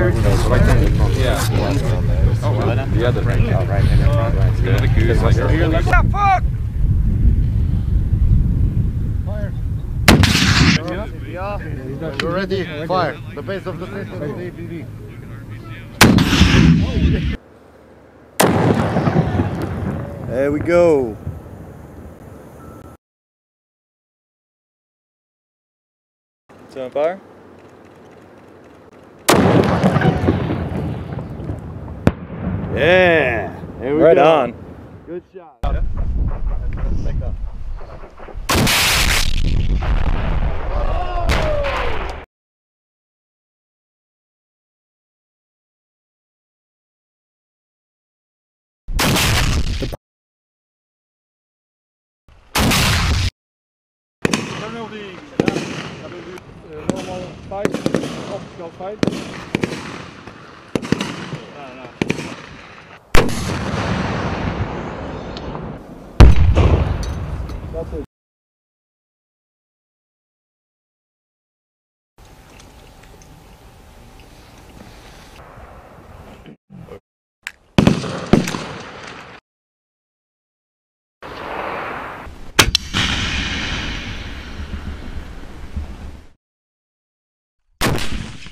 Fire. Yeah. Oh, well, the other thing. Oh, right in uh, the front, right. Yeah, the goose. Like, here, like, fuck! Yeah, we're ready. Fire. The base of the system. There we go. It's on fire? Yeah. Right go. on. Good shot. normal fight, optional fight.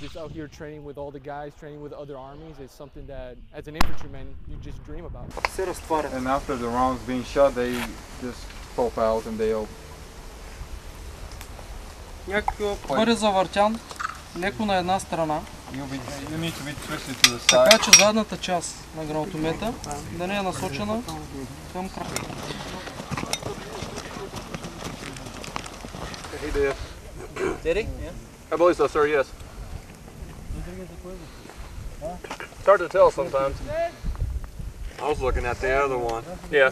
Just out here training with all the guys, training with other armies is something that, as an infantryman, you just dream about. And after the rounds being shot, they just pop out and they all Як бъде завъртян леко на една страна, You, be, you need to be twisted to the така side. че задната част на гранатомета да не е насочена към края. He did. Did he? Yeah. I believe so, sir. Yes. It's hard to tell sometimes. I was looking at the other one. Yeah.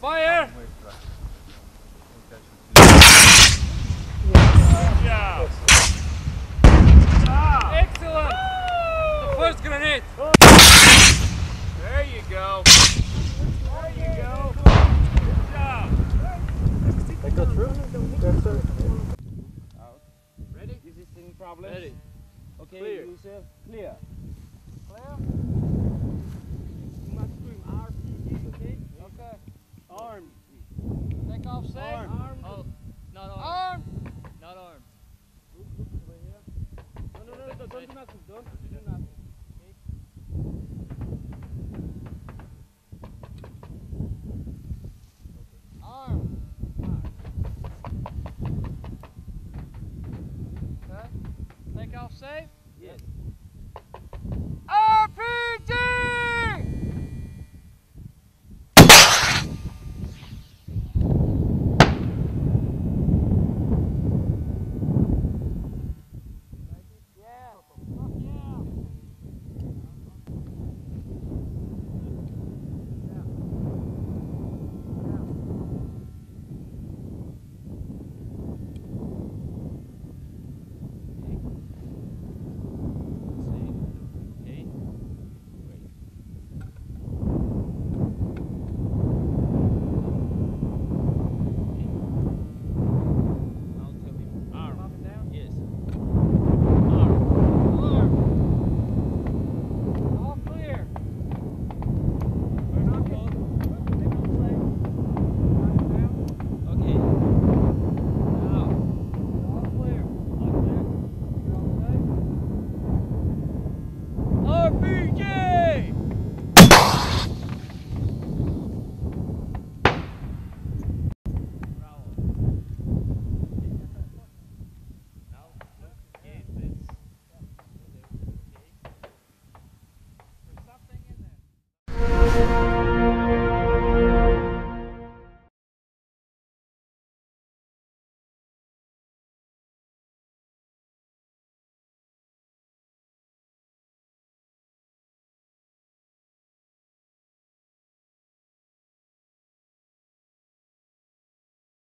Fire! Excellent! The first grenade! There you go. There you go. Good job. Ready? Is this any problem? Ready. Okay, clear. you say clear. Clear? You must scream RPG, okay? Okay. Armed. Take off safe. Armed. Oh, not armed. Armed. Not armed. Look, look over here. No, no, no, no, don't do nothing. Don't do nothing. Okay? Armed. Off safe? Yes.